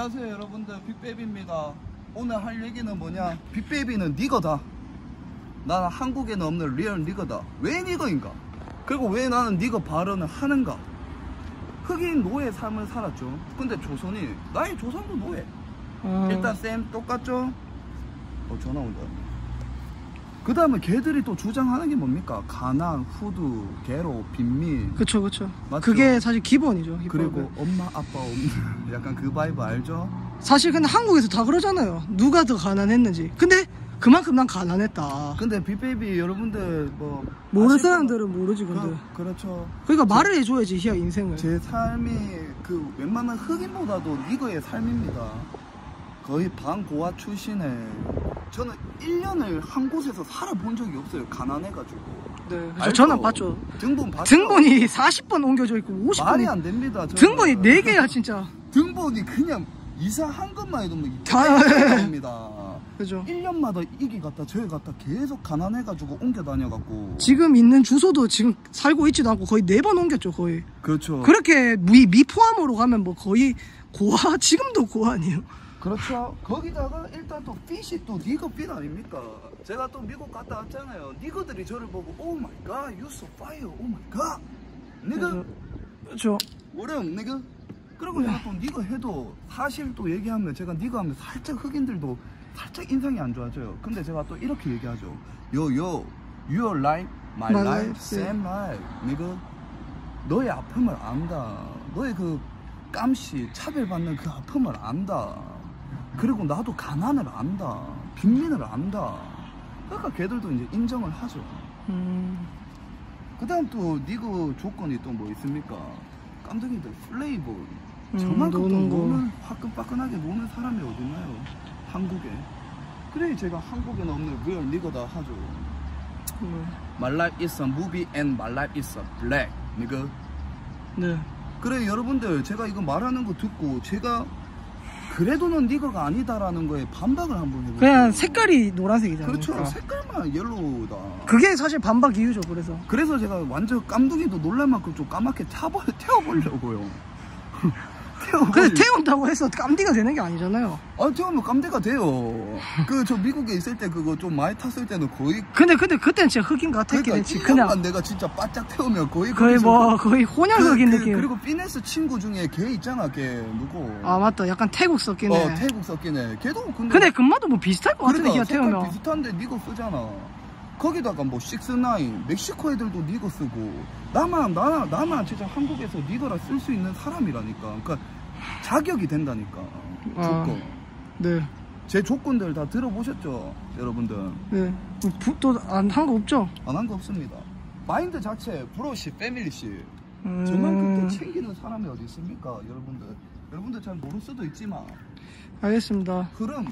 안녕하세요 여러분들. 빅베이비입니다. 오늘 할 얘기는 뭐냐? 빅베이비는 nigga다. 나는 한국에는 없는 real nigga다. 왜 nigga인가? 그리고 왜 나는 nigga 발언을 하는가? 흑인 노예 삶을 살았죠. 근데 조상이 나의 조상도 노예. 어, 일단 same 똑같죠? 어 전화 온다 그 다음에 걔들이 또 주장하는 게 뭡니까? 가난, hood, ghetto, 빈민. 그쵸 그쵸. 맞죠? 그게 사실 기본이죠 힙합은. 그리고 엄마 아빠 없는 약간 그 vibe 알죠? 사실 근데 한국에서 다 그러잖아요. 누가 더 가난했는지. 근데 그만큼 난 가난했다. 근데 빅베이비 여러분들 뭐 모르는 사람들은 모르지 근데. 그, 그렇죠. 그러니까 말을 해줘야지 희야 인생을. 제 삶이 그 웬만한 흑인보다도 nigga의 삶입니다. 거의 반고아 출신에 저는 1년을 한 곳에서 살아본 적이 없어요 가난해가지고. 네. 알죠? 전화 봤죠. 등본 봤죠? 등본이 40번 옮겨져 있고 말이 50번이 안 됩니다 저는. 등본이 4개야 진짜. 등본이 그냥 이사한 것만 해도 뭐 다- 나옵니다. 그죠. 1년마다 여기 갔다 저기 갔다 계속 가난해가지고 옮겨 다녀갖고. 지금 있는 주소도 지금 살고 있지도 않고 거의 4번 옮겼죠 거의. 그렇죠. 그렇게 미, 미 포함으로 가면 뭐 거의 고아 지금도 고아 아니에요 그렇죠. 거기다가 일단 또 fit이 또 nigga fit 아닙니까? 제가 또 미국 갔다 왔잖아요. nigga들이 저를 보고 oh my god, you so fire, oh my god. 니가 그렇죠 뭐래요, 니가? 그리고 제가 또 니거 해도 사실 또 얘기하면 제가 니거 하면 살짝 흑인들도 살짝 인상이 안 좋아져요. 근데 제가 또 이렇게 얘기하죠. Yo yo, your life, my My life, life, same life. 니가 너의 아픔을 안다. 너의 그 깜시 차별받는 그 아픔을 안다. 그리고 나도 가난을 안다. 빈민을 안다. 그러니까 걔들도 이제 인정을 하죠. 음, 그 다음 또 nigga 조건이 또 뭐 있습니까? 깜둥이들 playboy. 음, 저만큼 또 노는 거. 노는, 화끈빠끈하게 노는 사람이 어딨나요? 한국에. 그래 제가 한국에는 없는 real nigga다 하죠. 네. My life is a movie and my life is a black. nigga. 네. 그래 여러분들 제가 이거 말하는 거 듣고 제가 그래도는 nigga가 아니다라는 거에 반박을 한번 해볼게요. 그냥 색깔이 노란색이잖아요 그렇죠. 그러니까. 색깔만 yellow다. 그게 사실 반박 이유죠 그래서 그래서 제가 완전 깜둥이도 놀랄 만큼 좀 까맣게 태워보려고요. 태워보려고. 근데 태운다고 해서 깜디가 되는 게 아니잖아요 아, 태우면 깜대가 돼요. 그, 저 미국에 있을 때 그거 좀 많이 탔을 때는 거의. 근데 근데 그땐 진짜 흑인 같았긴 그러니까 했지 그냥 그냥 내가 진짜 바짝 태우면 거의 거의 뭐 거의 혼혈 그- 흑인 그- 느낌 그리고 피네스 친구 중에 걔 있잖아, 걔 누구? 아 맞다 약간 태국 섞이네 어, 태국 애. 걔도 근데. 근데 금마도 뭐 비슷할 것 같은데 그러니까 희야 색깔 태우면 비슷한데 니거 쓰잖아. 거기다가 뭐 식스나인, 멕시코 애들도 니거 쓰고 나만 나 나만 진짜 한국에서 니거라 쓸 수 있는 사람이라니까. 그러니까 자격이 된다니까. 아. 조건. 네. 제 조건들 다 들어보셨죠, 여러분들? 네. 또안 한 거 없죠? 안 한 거 없습니다. 마인드 자체 브로시, 패밀리시 음, 저만큼 또 챙기는 사람이 어디 있습니까, 여러분들? 여러분들 잘 모를 수도 있지만 알겠습니다. 그럼